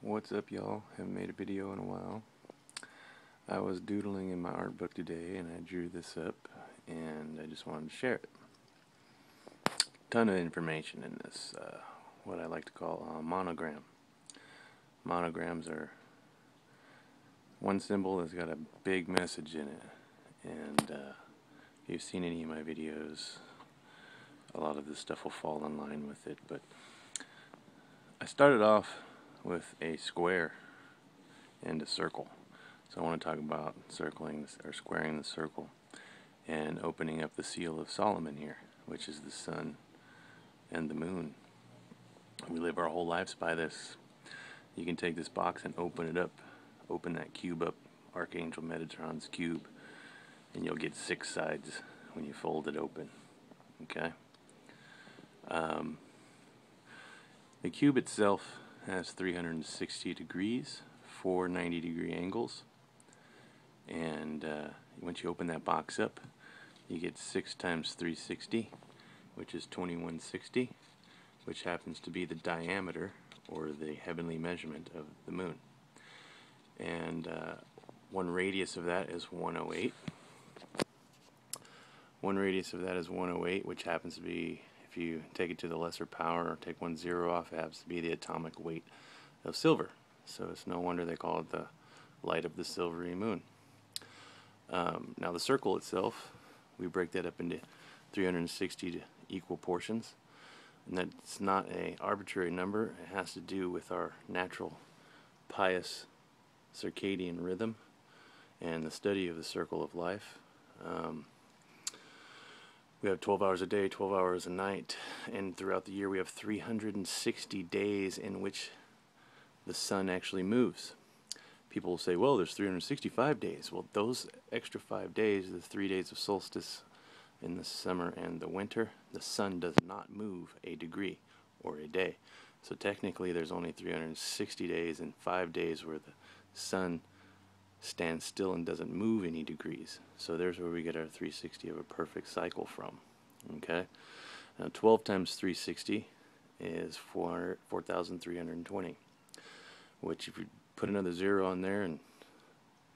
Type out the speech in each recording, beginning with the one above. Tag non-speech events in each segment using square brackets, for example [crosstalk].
What's up y'all? Haven't made a video in a while. I was doodling in my art book today and I drew this up and I just wanted to share it. Ton of information in this, uh, what I like to call a monogram. Monograms are one symbol that's got a big message in it and uh, if you've seen any of my videos a lot of this stuff will fall in line with it but I started off with a square and a circle. So I want to talk about circling or squaring the circle and opening up the seal of Solomon here, which is the sun and the moon. We live our whole lives by this. You can take this box and open it up, open that cube up, Archangel Metatron's cube, and you'll get six sides when you fold it open. Okay? Um, the cube itself has 360 degrees, four 90 degree angles. And uh, once you open that box up, you get 6 times 360, which is 2160, which happens to be the diameter or the heavenly measurement of the moon. And uh, one radius of that is 108. One radius of that is 108, which happens to be you take it to the lesser power or take one zero off, it happens to be the atomic weight of silver. So it's no wonder they call it the light of the silvery moon. Um, now the circle itself, we break that up into 360 equal portions. And that's not a arbitrary number. It has to do with our natural pious circadian rhythm and the study of the circle of life. Um, we have 12 hours a day, 12 hours a night, and throughout the year we have 360 days in which the sun actually moves. People will say, well, there's 365 days. Well, those extra five days, the three days of solstice in the summer and the winter, the sun does not move a degree or a day. So technically there's only 360 days and five days where the sun stands still and doesn't move any degrees. So there's where we get our 360 of a perfect cycle from. Okay, now 12 times 360 is 4,320, which if you put another zero on there and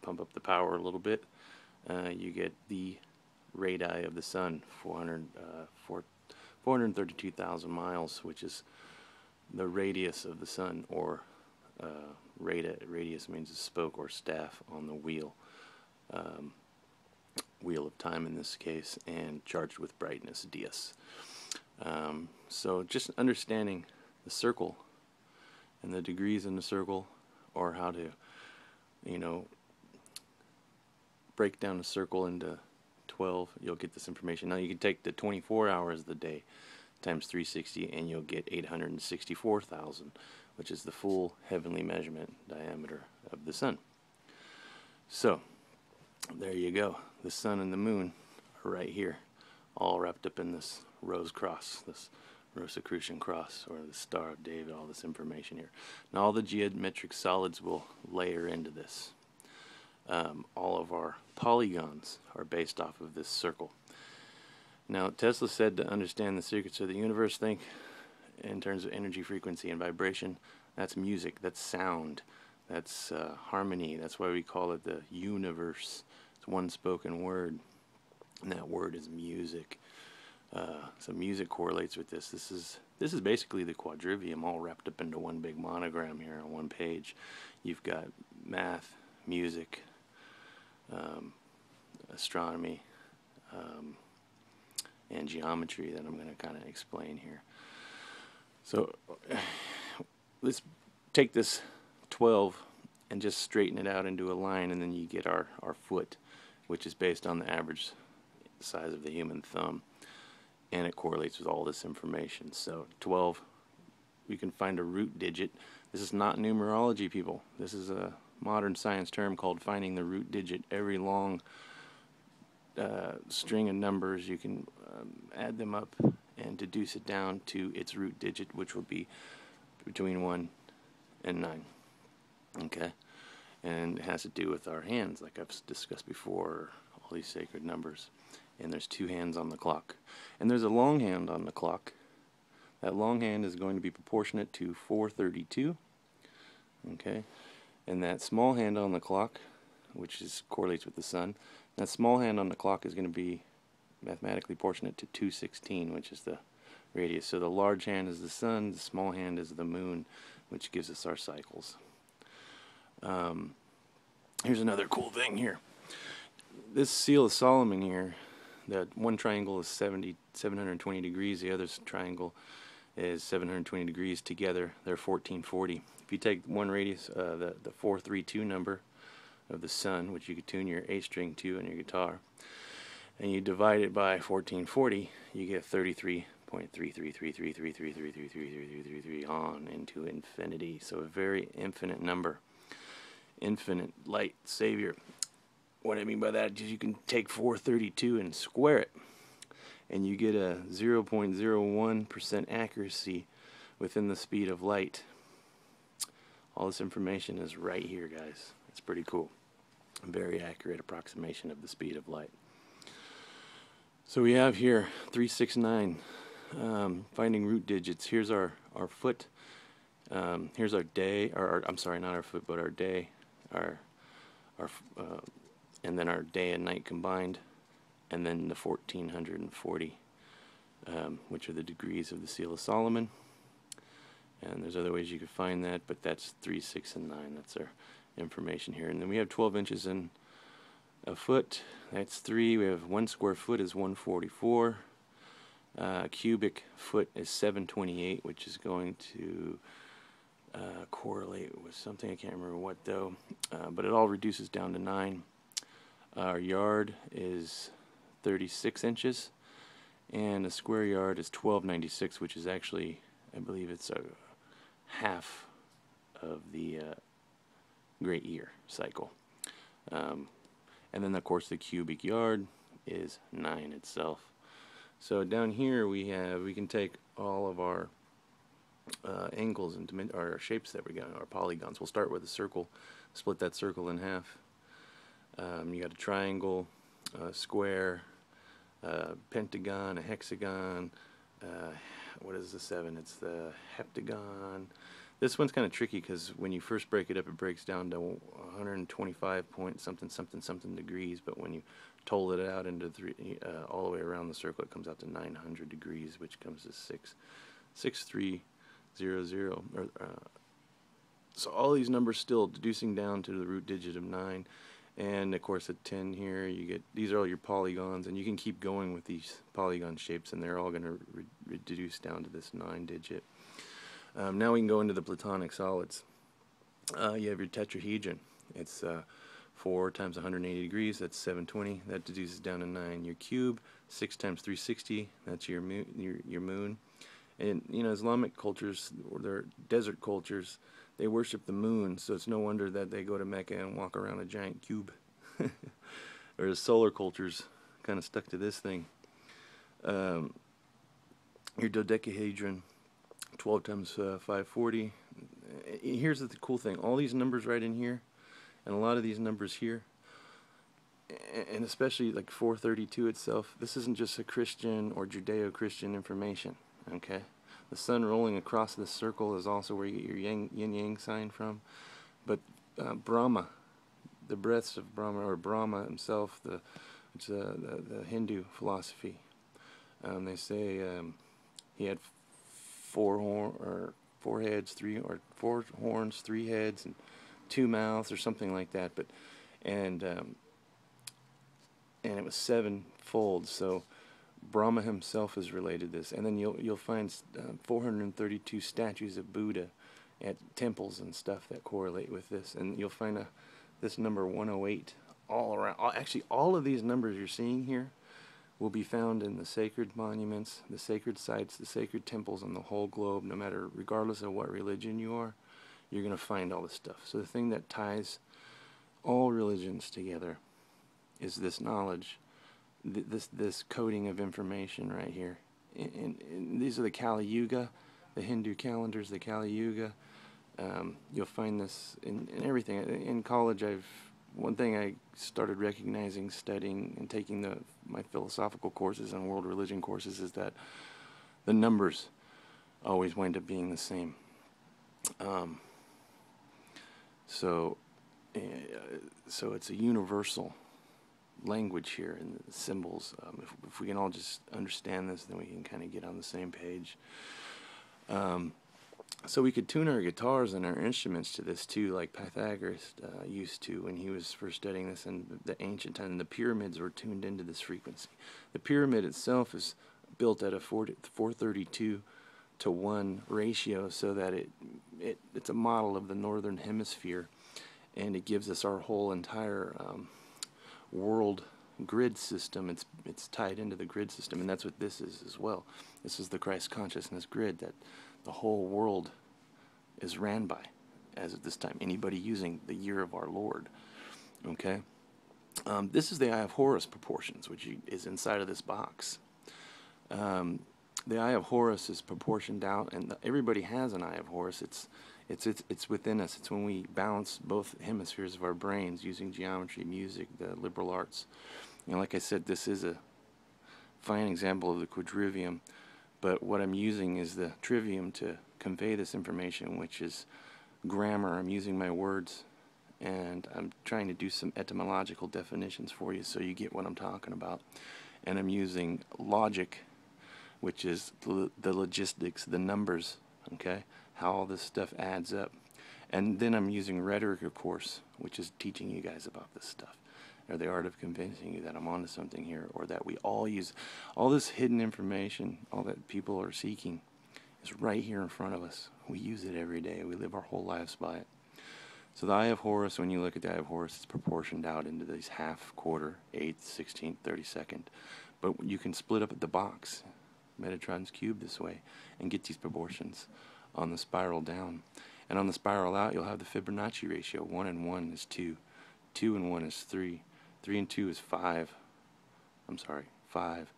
pump up the power a little bit, uh, you get the radii of the sun, 400, uh, 432,000 miles, which is the radius of the sun, or uh, radius means a spoke or staff on the wheel, um, wheel of time in this case, and charged with brightness, ds. Um, so just understanding the circle and the degrees in the circle, or how to, you know, break down a circle into 12, you'll get this information. Now you can take the 24 hours of the day times 360 and you'll get 864,000 which is the full heavenly measurement diameter of the sun. So, there you go. The sun and the moon are right here, all wrapped up in this rose cross, this Rosicrucian cross, or the Star of David, all this information here. Now, all the geometric solids will layer into this. Um, all of our polygons are based off of this circle. Now, Tesla said to understand the secrets of the universe, think in terms of energy frequency and vibration. That's music, that's sound, that's uh, harmony. That's why we call it the universe. It's one spoken word, and that word is music. Uh, so music correlates with this. This is this is basically the quadrivium all wrapped up into one big monogram here on one page. You've got math, music, um, astronomy, um, and geometry that I'm going to kind of explain here. So [sighs] let's take this 12 and just straighten it out into a line and then you get our, our foot which is based on the average size of the human thumb and it correlates with all this information. So 12 we can find a root digit. This is not numerology people. This is a modern science term called finding the root digit. Every long uh, string of numbers you can um, add them up and deduce it down to its root digit, which will be between 1 and 9. Okay? And it has to do with our hands, like I've discussed before, all these sacred numbers. And there's two hands on the clock. And there's a long hand on the clock. That long hand is going to be proportionate to 432. Okay, and that small hand on the clock, which is correlates with the sun, that small hand on the clock is going to be mathematically proportionate to 216, which is the radius. So the large hand is the sun, the small hand is the moon, which gives us our cycles. Um, here's another cool thing here. This seal of Solomon here, that one triangle is 70, 720 degrees, the other triangle is 720 degrees together. They're 1440. If you take one radius, uh, the, the 432 number of the sun, which you could tune your A string to on your guitar, and you divide it by 1440, you get 33.333333333333 on into infinity. So a very infinite number. Infinite light savior. What I mean by that is you can take 432 and square it and you get a 0.01% accuracy within the speed of light. All this information is right here, guys. It's pretty cool. A very accurate approximation of the speed of light. So we have here 369, um, finding root digits. Here's our, our foot. Um, here's our day, or our, I'm sorry, not our foot, but our day, our, our, uh, and then our day and night combined and then the 1440, um, which are the degrees of the Seal of Solomon. And there's other ways you could find that, but that's 3, 6, and 9. That's our information here. And then we have 12 inches in a foot. That's 3. We have 1 square foot is 144. Uh, cubic foot is 728, which is going to uh, correlate with something. I can't remember what, though. Uh, but it all reduces down to 9. Our yard is 36 inches and a square yard is 1296 which is actually I believe it's a half of the uh, great year cycle um, and then of course the cubic yard is 9 itself so down here we have we can take all of our uh, angles and our shapes that we got our polygons we'll start with a circle split that circle in half um, you got a triangle a square a pentagon, a hexagon. Uh, what is the seven? It's the heptagon. This one's kind of tricky because when you first break it up, it breaks down to 125 point something something something degrees. But when you toll it out into three, uh, all the way around the circle, it comes out to 900 degrees, which comes to six, six three zero zero. Or, uh, so all these numbers still deducing down to the root digit of nine and of course at 10 here you get these are all your polygons and you can keep going with these polygon shapes and they're all going to re reduce down to this 9 digit um, now we can go into the platonic solids. Uh, you have your tetrahedron. It's uh, 4 times 180 degrees that's 720 that deduces down to 9 your cube 6 times 360 that's your moon your, your moon. And you know Islamic cultures or their desert cultures they worship the moon, so it's no wonder that they go to Mecca and walk around a giant cube. [laughs] or the solar cultures kind of stuck to this thing. Um, your dodecahedron, 12 times uh, 540. Here's the cool thing all these numbers right in here, and a lot of these numbers here, and especially like 432 itself, this isn't just a Christian or Judeo Christian information, okay? The sun rolling across this circle is also where you get your yin yang sign from. But uh, Brahma, the breaths of Brahma, or Brahma himself, the, it's uh, the, the Hindu philosophy. Um, they say um, he had four horn or four heads, three or four horns, three heads, and two mouths, or something like that. But and um, and it was sevenfold. So Brahma himself is related this, and then you'll you'll find uh, 432 statues of Buddha at temples and stuff that correlate with this, and you'll find a this number 108 all around. Actually, all of these numbers you're seeing here will be found in the sacred monuments, the sacred sites, the sacred temples on the whole globe. No matter, regardless of what religion you are, you're going to find all this stuff. So the thing that ties all religions together is this knowledge th this this coding of information right here. And, and these are the Kali Yuga, the Hindu calendars, the Kali Yuga. Um, you'll find this in, in everything. In college, I've one thing I started recognizing, studying, and taking the my philosophical courses and world religion courses is that the numbers always wind up being the same. Um, So, uh, so it's a universal language here in the symbols. Um, if, if, we can all just understand this, then we can kind of get on the same page. Um, so we could tune our guitars and our instruments to this too, like Pythagoras uh, used to when he was first studying this in the ancient time. The pyramids were tuned into this frequency. The pyramid itself is built at a 40, 432 to 1 ratio so that it, it it's a model of the northern hemisphere and it gives us our whole entire um, world grid system. It's it's tied into the grid system, and that's what this is as well. This is the Christ consciousness grid that the whole world is ran by as of this time. Anybody using the year of our Lord. Okay? Um, this is the Eye of Horus proportions, which is inside of this box. Um, the Eye of Horus is proportioned out, and the, everybody has an Eye of Horus. It's, it's, it's, it's within us. It's when we balance both hemispheres of our brains using geometry, music, the liberal arts. And like I said, this is a fine example of the quadrivium but what I'm using is the trivium to convey this information, which is grammar. I'm using my words and I'm trying to do some etymological definitions for you so you get what I'm talking about. And I'm using logic, which is the, the logistics, the numbers, okay, how all this stuff adds up. And then I'm using rhetoric, of course, which is teaching you guys about this stuff or the art of convincing you that I'm onto something here, or that we all use all this hidden information, all that people are seeking, is right here in front of us. We use it every day. We live our whole lives by it. So the Eye of Horus, when you look at the Eye of Horus, it's proportioned out into these half, quarter, eighth, sixteenth, thirty-second. But you can split up the box, Metatron's cube this way, and get these proportions on the spiral down. And on the spiral out, you'll have the Fibonacci ratio. One and one is two. Two and one is three. 3 and 2 is 5. I'm sorry, 5.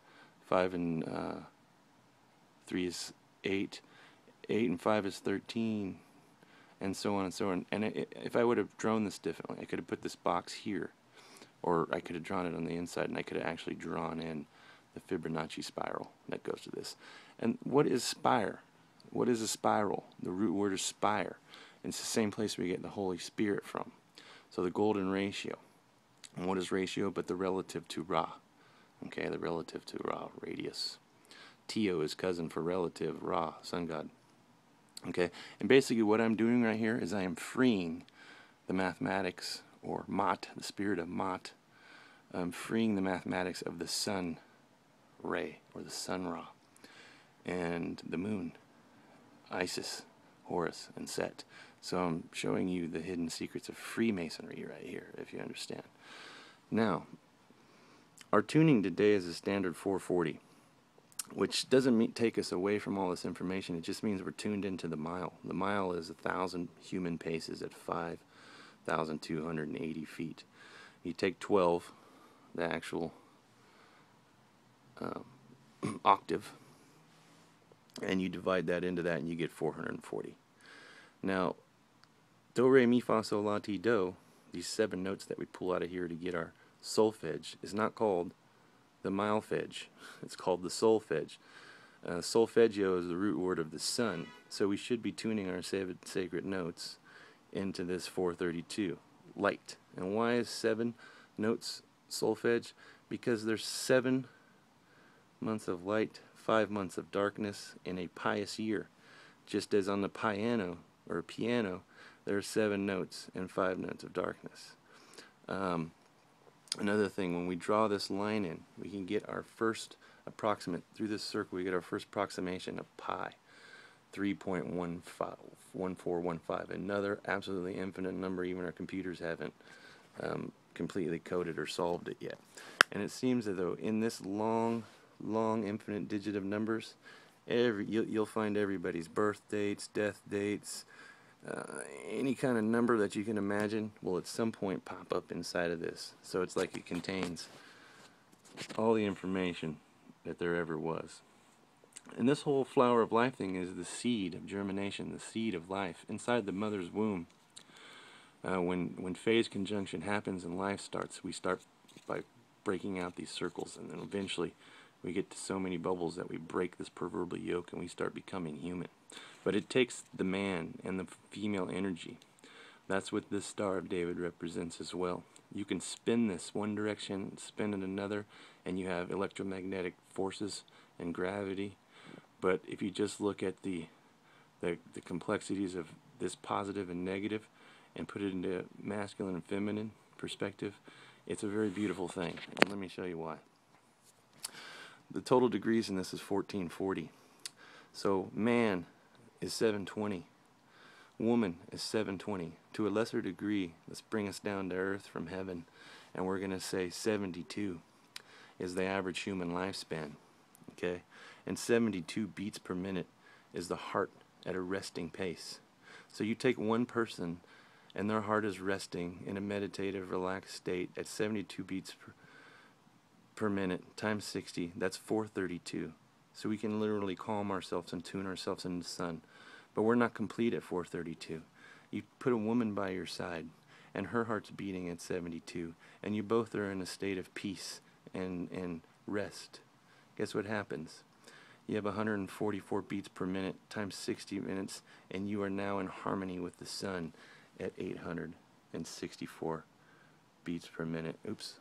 5 and uh, 3 is 8. 8 and 5 is 13. And so on and so on. And it, if I would have drawn this differently, I could have put this box here. Or I could have drawn it on the inside and I could have actually drawn in the Fibonacci spiral that goes to this. And what is spire? What is a spiral? The root word is spire. And it's the same place we get the Holy Spirit from. So the golden ratio. And what is ratio but the relative to Ra? Okay, the relative to Ra, radius. Tio is cousin for relative, Ra, sun god. Okay, and basically what I'm doing right here is I am freeing the mathematics, or Mat, the spirit of Mat. I'm um, freeing the mathematics of the sun ray, or the sun Ra, and the moon, Isis, Horus, and Set. So I'm showing you the hidden secrets of Freemasonry right here, if you understand. Now, our tuning today is a standard 440, which doesn't take us away from all this information. It just means we're tuned into the mile. The mile is a thousand human paces at 5,280 feet. You take 12, the actual uh, [clears throat] octave, and you divide that into that, and you get 440. Now, do, re, mi, fa, sol, la, ti, do these seven notes that we pull out of here to get our solfege is not called the milefege. [laughs] It's called the solfege. Uh, solfeggio is the root word of the sun, so we should be tuning our sacred notes into this 432, light. And why is seven notes solfege? Because there's seven months of light, five months of darkness in a pious year. Just as on the piano, or piano, there are seven notes and five notes of darkness. Um, another thing, when we draw this line in, we can get our first approximate, through this circle, we get our first approximation of pi, 3.1415. Another absolutely infinite number, even our computers haven't um, completely coded or solved it yet. And it seems as though in this long, long infinite digit of numbers, every you'll, you'll find everybody's birth dates, death dates, uh, any kind of number that you can imagine will at some point pop up inside of this. So it's like it contains all the information that there ever was. And this whole flower of life thing is the seed of germination, the seed of life inside the mother's womb. Uh, when when phase conjunction happens and life starts, we start by breaking out these circles, and then eventually we get to so many bubbles that we break this proverbial yoke and we start becoming human. But it takes the man and the female energy That's what this Star of David represents as well. You can spin this one direction, spin it another, and you have electromagnetic forces and gravity. But if you just look at the, the, the complexities of this positive and negative and put it into masculine and feminine perspective, it's a very beautiful thing. And let me show you why. The total degrees in this is 1440. So man is 720. Woman is 720. To a lesser degree, let's bring us down to earth from heaven, and we're going to say 72 is the average human lifespan. Okay? And 72 beats per minute is the heart at a resting pace. So you take one person and their heart is resting in a meditative, relaxed state at 72 beats per, per minute times 60, that's 432. So we can literally calm ourselves and tune ourselves into the sun. But we're not complete at 432. You put a woman by your side, and her heart's beating at 72, and you both are in a state of peace and, and rest. Guess what happens? You have 144 beats per minute times 60 minutes, and you are now in harmony with the sun at 864 beats per minute. Oops.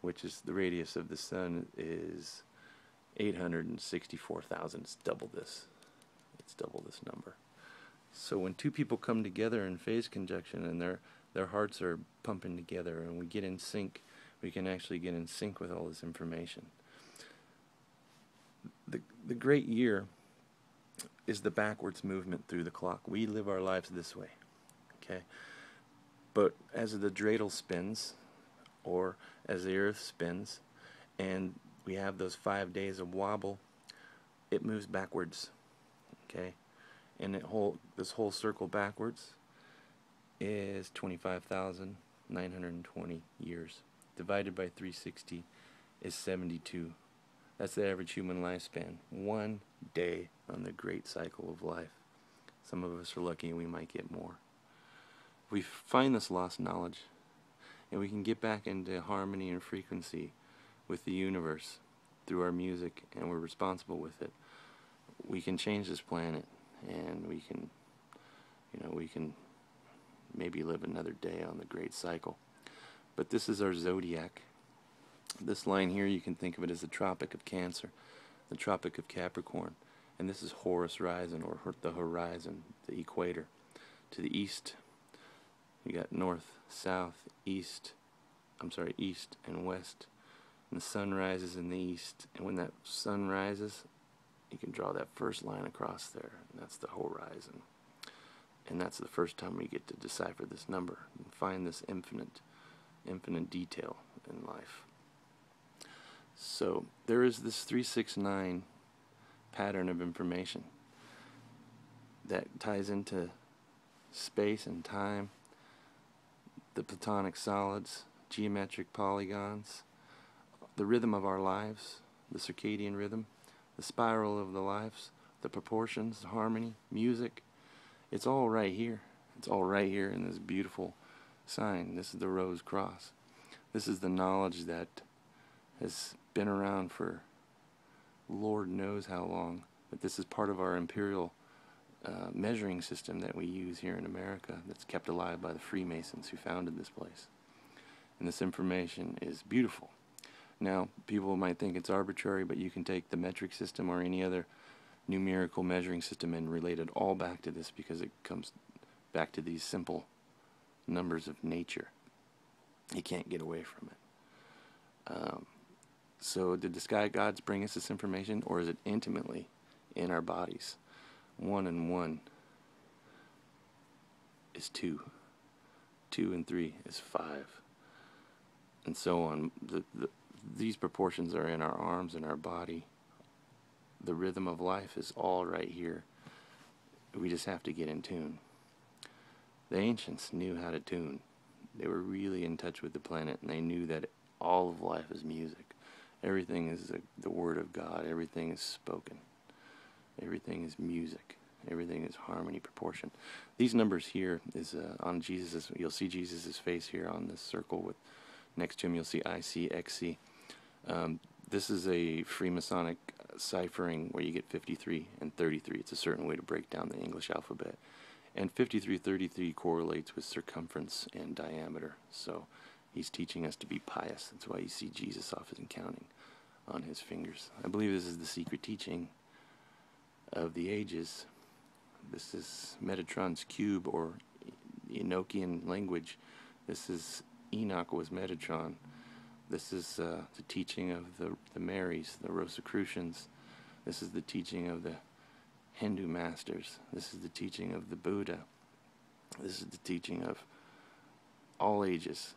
Which is the radius of the sun is 864,000. It's double this. It's double this number. So when two people come together in phase conjunction and their their hearts are pumping together and we get in sync, we can actually get in sync with all this information. The the great year is the backwards movement through the clock. We live our lives this way. Okay? But as the dreidel spins or as the earth spins and we have those 5 days of wobble, it moves backwards okay? And it whole this whole circle backwards is 25,920 years. Divided by 360 is 72 that's the average human lifespan. One day on the great cycle of life. Some of us are lucky and we might get more. If we find this lost knowledge and we can get back into harmony and frequency with the universe through our music and we're responsible with it we can change this planet and we can you know we can maybe live another day on the great cycle. But this is our zodiac. This line here you can think of it as the tropic of cancer the tropic of capricorn. And this is horus rising or the horizon the equator to the east. You got north south east i'm sorry east and west. And the sun rises in the east. And when that sun rises you can draw that first line across there and that's the horizon. And that's the first time we get to decipher this number and find this infinite infinite detail in life. So there is this 369 pattern of information that ties into space and time the platonic solids geometric polygons the rhythm of our lives the circadian rhythm the spiral of the lives, the proportions, the harmony, music. It's all right here. It's all right here in this beautiful sign. This is the Rose Cross. This is the knowledge that has been around for Lord knows how long. But this is part of our imperial uh, measuring system that we use here in America that's kept alive by the Freemasons who founded this place. And this information is beautiful. Now, people might think it's arbitrary, but you can take the metric system or any other numerical measuring system and relate it all back to this because it comes back to these simple numbers of nature. You can't get away from it. Um, so, did the sky gods bring us this information, or is it intimately in our bodies? One and one is two, two and three is five, and so on. The, the, these proportions are in our arms and our body. The rhythm of life is all right here. We just have to get in tune. The ancients knew how to tune. They were really in touch with the planet and they knew that all of life is music. Everything is the, the word of God. Everything is spoken. Everything is music. Everything is harmony, proportion. These numbers here is uh, on Jesus. You'll see Jesus' face here on this circle with next to him. You'll see ICXC. Um, this is a Freemasonic ciphering where you get 53 and 33. It's a certain way to break down the English alphabet. And 5333 correlates with circumference and diameter. So he's teaching us to be pious. That's why you see Jesus often counting on his fingers. I believe this is the secret teaching of the ages. This is Metatron's cube or Enochian language. This is Enoch was Metatron. This is uh, the teaching of the, the Marys, the Rosicrucians. This is the teaching of the Hindu masters. This is the teaching of the Buddha. This is the teaching of all ages.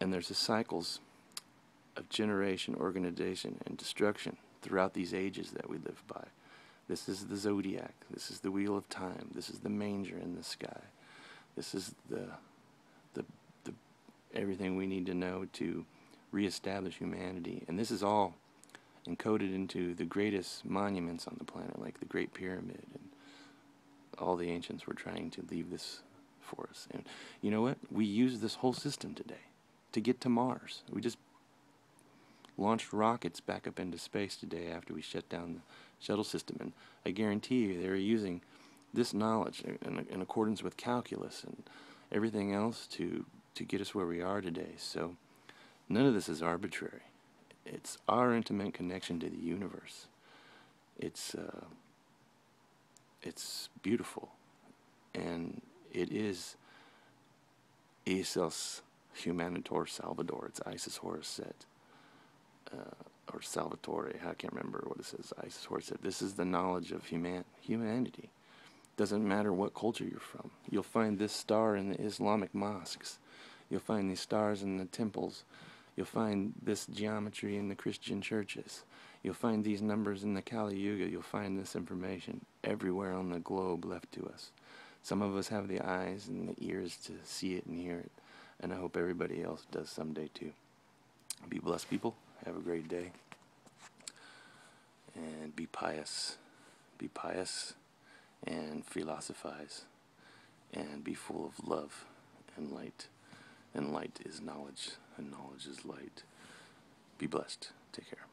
And there's the cycles of generation, organization, and destruction throughout these ages that we live by. This is the zodiac. This is the wheel of time. This is the manger in the sky. This is the everything we need to know to reestablish humanity. And this is all encoded into the greatest monuments on the planet, like the Great Pyramid, and all the ancients were trying to leave this for us. And you know what? We use this whole system today to get to Mars. We just launched rockets back up into space today after we shut down the shuttle system. And I guarantee you they were using this knowledge in, in accordance with calculus and everything else to, to get us where we are today. So none of this is arbitrary. It's our intimate connection to the universe. It's, uh, it's beautiful. And it is Isis Humanitor Salvador. It's Isis Horus uh, or Salvatore, I can't remember what it says. Isis Horus This is the knowledge of human humanity. Doesn't matter what culture you're from. You'll find this star in the Islamic mosques. You'll find these stars in the temples. You'll find this geometry in the Christian churches. You'll find these numbers in the Kali Yuga. You'll find this information everywhere on the globe left to us. Some of us have the eyes and the ears to see it and hear it, and I hope everybody else does someday too. Be blessed, people. Have a great day. And be pious. Be pious and philosophize. And be full of love and light. And light is knowledge, and knowledge is light. Be blessed. Take care.